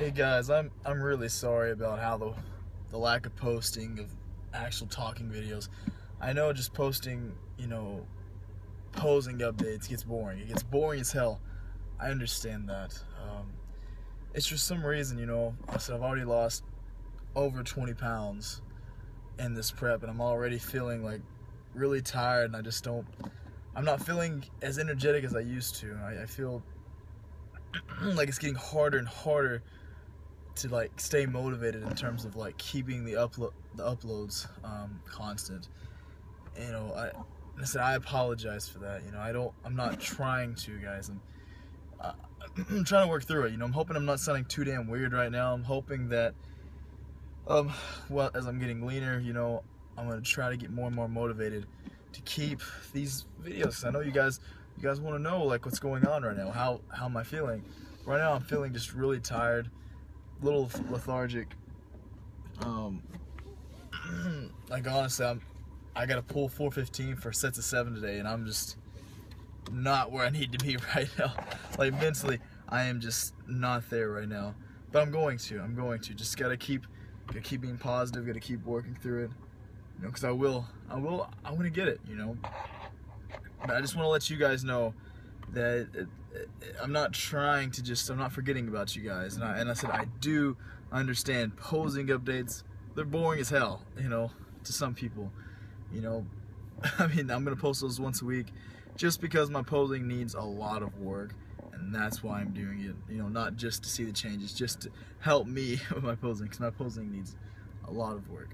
Hey guys, I'm I'm really sorry about how the the lack of posting of actual talking videos. I know just posting, you know, posing updates gets boring. It gets boring as hell. I understand that. Um, it's for some reason, you know, I said I've already lost over 20 pounds in this prep, and I'm already feeling like really tired, and I just don't. I'm not feeling as energetic as I used to. I, I feel like it's getting harder and harder to like stay motivated in terms of like keeping the upload the uploads um, constant. You know, I, said I apologize for that. You know, I don't. I'm not trying to, guys. I'm. Uh, I'm trying to work through it. You know, I'm hoping I'm not sounding too damn weird right now. I'm hoping that, um, well, as I'm getting leaner, you know, I'm gonna try to get more and more motivated to keep these videos. I know you guys, you guys want to know like what's going on right now. How how am I feeling? Right now, I'm feeling just really tired, little lethargic. Um, like honestly, I'm, I got to pull 415 for sets of seven today, and I'm just not where I need to be right now. Like mentally, I am just not there right now. But I'm going to. I'm going to. Just gotta keep, gotta keep being positive. Gotta keep working through it. You know, because I will. I will. I'm gonna get it. You know. But I just want to let you guys know that I'm not trying to just. I'm not forgetting about you guys. And I, and I said I do understand posing updates. They're boring as hell. You know, to some people. You know, I mean, I'm gonna post those once a week just because my posing needs a lot of work and that's why I'm doing it you know not just to see the changes just to help me with my posing because my posing needs a lot of work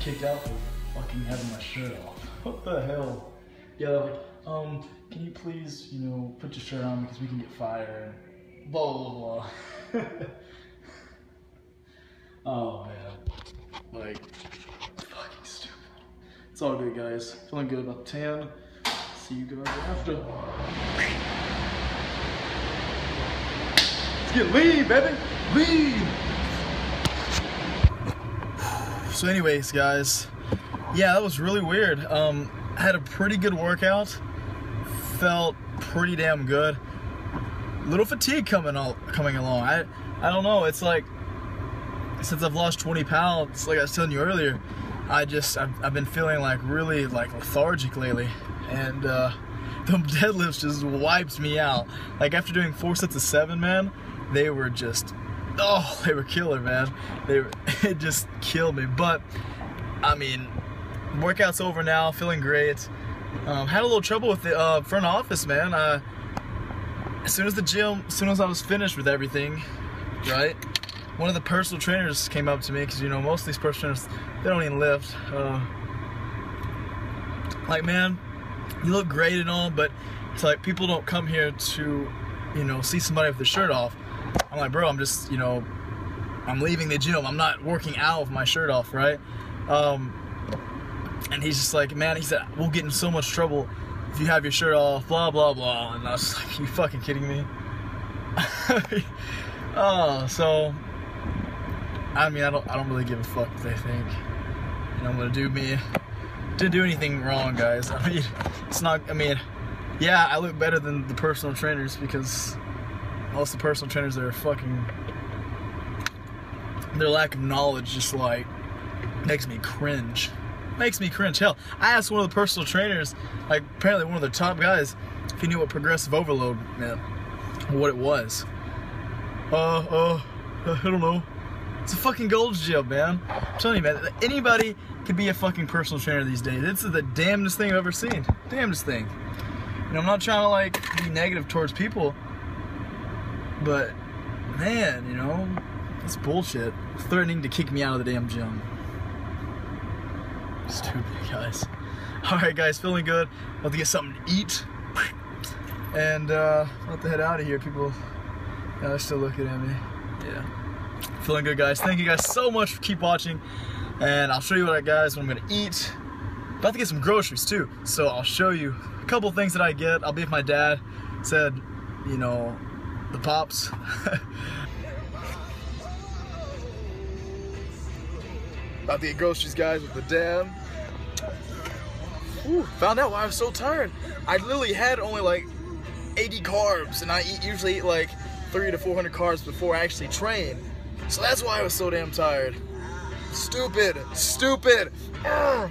kicked out for fucking having my shirt off. What the hell? Yeah, like, um, can you please, you know, put your shirt on because we can get fired. Blah blah blah. oh man, like fucking stupid. It's all good, guys. Feeling good about the tan. See you guys after. Let's get lean, baby. Lean. So anyways, guys, yeah, that was really weird. Um, I had a pretty good workout. Felt pretty damn good. little fatigue coming all coming along. I I don't know. It's like since I've lost 20 pounds, like I was telling you earlier, I just I've, I've been feeling like really like lethargic lately, and uh, the deadlifts just wipes me out. Like after doing four sets of seven, man, they were just oh they were killer, man. They were, it just killed me. But I mean, workout's over now, feeling great. Um, had a little trouble with the uh, front office, man. Uh, as soon as the gym, as soon as I was finished with everything, right? One of the personal trainers came up to me because you know most of these personal trainers they don't even lift. Uh, like, man, you look great and all, but it's like people don't come here to, you know, see somebody with their shirt off. I'm like, bro, I'm just, you know, I'm leaving the gym. I'm not working out with my shirt off, right? Um, and he's just like, man, he said, we'll get in so much trouble if you have your shirt off, blah, blah, blah. And I was like, you fucking kidding me? oh, so, I mean, I don't, I don't really give a fuck what they think. And I'm gonna do me. Didn't do anything wrong, guys. I mean, it's not, I mean, yeah, I look better than the personal trainers because most of the personal trainers are fucking, their lack of knowledge just like makes me cringe makes me cringe. Hell, I asked one of the personal trainers, like apparently one of the top guys, if he knew what progressive overload meant, what it was. Uh, uh, I don't know. It's a fucking Gold's Gym, man. I'm telling you, man. Anybody could be a fucking personal trainer these days. This is the damnedest thing I've ever seen. Damnedest thing. Know, I'm not trying to like be negative towards people, but man, you know, it's bullshit. Threatening to kick me out of the damn gym. Stupid guys. Alright guys, feeling good. About to get something to eat. And uh about to head out of here. People yeah, they're still looking at me. Yeah. Feeling good guys. Thank you guys so much for keep watching. And I'll show you what I guys what I'm gonna eat. About to get some groceries too. So I'll show you a couple things that I get. I'll be with my dad. Said, you know, the pops. About to get groceries, guys, with the dad. Ooh, found out why I was so tired. I literally had only like 80 carbs, and I eat, usually eat like three to 400 carbs before I actually train. So that's why I was so damn tired. Stupid, stupid. Urgh.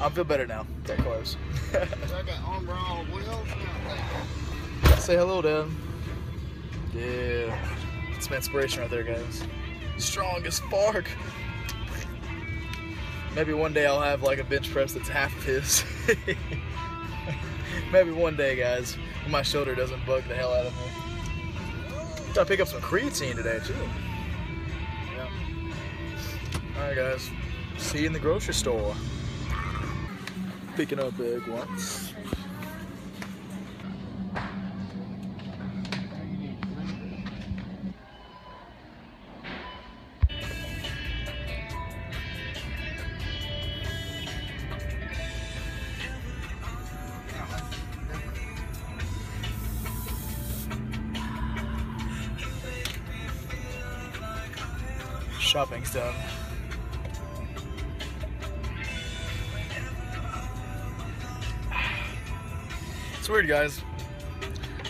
I feel better now. That carbs. Say hello, Dad. Yeah, it's my inspiration right there, guys. Strong as fuck. Maybe one day I'll have like a bench press that's half of his. Maybe one day, guys, when my shoulder doesn't bug the hell out of me. Gotta pick up some creatine today, too. Yeah. Alright, guys. See you in the grocery store. Picking up egg once. Shopping's done. It's weird, guys.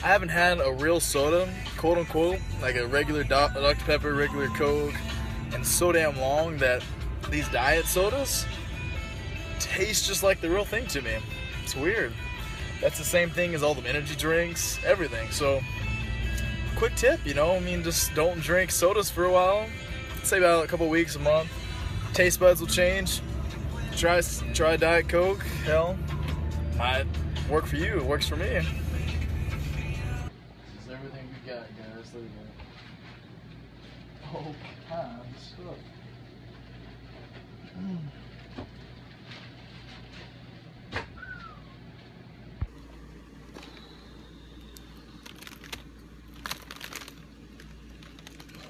I haven't had a real soda, quote unquote, like a regular Dr. Pepper, regular Coke, and so damn long that these diet sodas taste just like the real thing to me. It's weird. That's the same thing as all the energy drinks, everything. So, quick tip, you know, I mean, just don't drink sodas for a while say about a couple weeks, a month. Taste buds will change. Try try Diet Coke. Hell, might work for you. It works for me. This is everything we got, guys. Look at that. All kinds of stuff. Mm.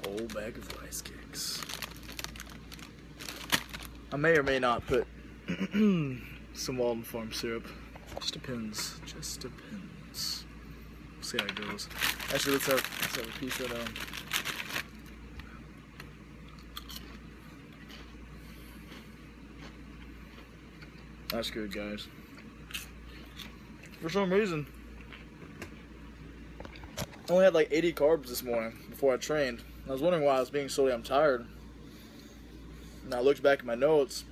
Whole bag of rice cakes. I may or may not put some Walden Farm syrup. Just depends. Just depends. We'll see how it goes. Actually, let's have, let's have a piece of um, That's good, guys. For some reason, I only had like 80 carbs this morning before I trained. I was wondering why I was being so damn tired. And I looked back at my notes,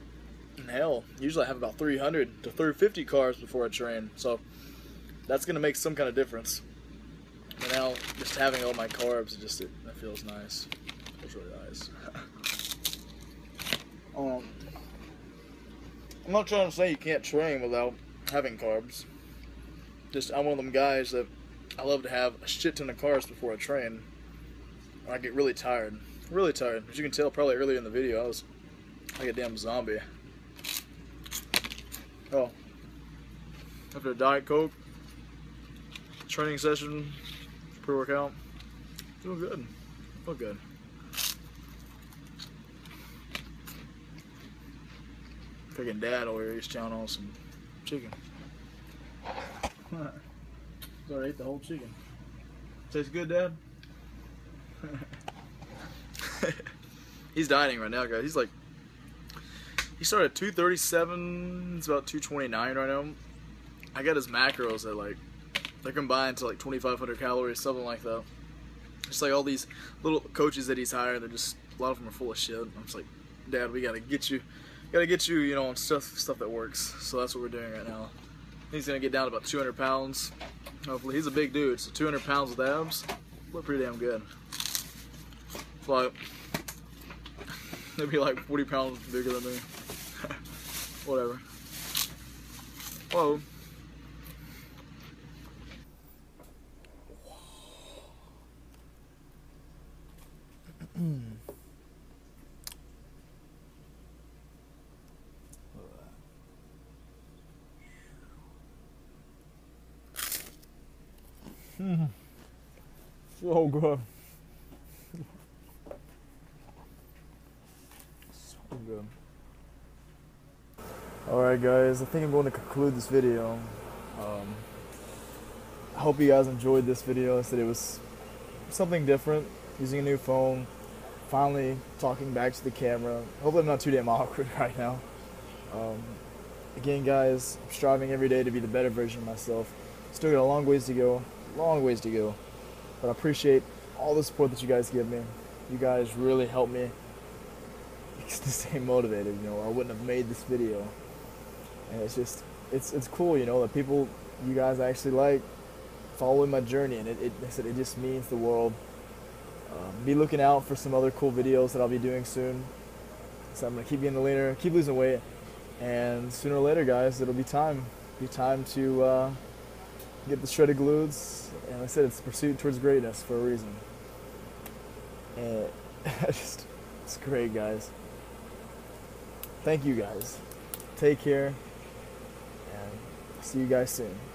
and hell, usually I have about 300 to 350 carbs before I train. So that's gonna make some kind of difference. And now, just having all my carbs, it just it, it feels nice. It feels really nice. um, I'm not trying to say you can't train without having carbs. Just I'm one of them guys that I love to have a shit ton of carbs before I train. I get really tired, really tired. As you can tell, probably earlier in the video, I was like a damn zombie. Oh, after a diet coke, training session, pre-workout, feel good, feel good. Freaking dad over here, he's chowing on some chicken. Already ate the whole chicken. Tastes good, Dad? he's dining right now, guys. He's like, he started at 237. It's about 229 right now. I got his macros at like, they're combined to like 2,500 calories, something like that. Just like all these little coaches that he's hired, they're just, a lot of them are full of shit. I'm just like, Dad, we gotta get you, gotta get you, you know, on stuff, stuff that works. So that's what we're doing right now. He's gonna get down to about 200 pounds. Hopefully, he's a big dude, so 200 pounds with abs, look pretty damn good. Like, maybe like 40 pounds bigger than me. Whatever. Whoa. Mm. So good. So good. Alright guys, I think I'm going to conclude this video. Um, I hope you guys enjoyed this video. I said it was something different, using a new phone, finally talking back to the camera. Hopefully I'm not too damn awkward right now. Um, again guys, I'm striving every day to be the better version of myself. Still got a long ways to go long ways to go. But I appreciate all the support that you guys give me. You guys really help me stay motivated, you know, I wouldn't have made this video. And it's just, it's, it's cool, you know, that people, you guys actually like following my journey. And it, it, I said, it just means the world. Um, be looking out for some other cool videos that I'll be doing soon. So I'm to keep getting the leaner, keep losing weight. And sooner or later, guys, it'll be time. Be time to uh, get the shredded glutes and I said it's pursuit towards greatness for a reason. And just, it's great, guys. Thank you, guys. Take care, see you guys soon.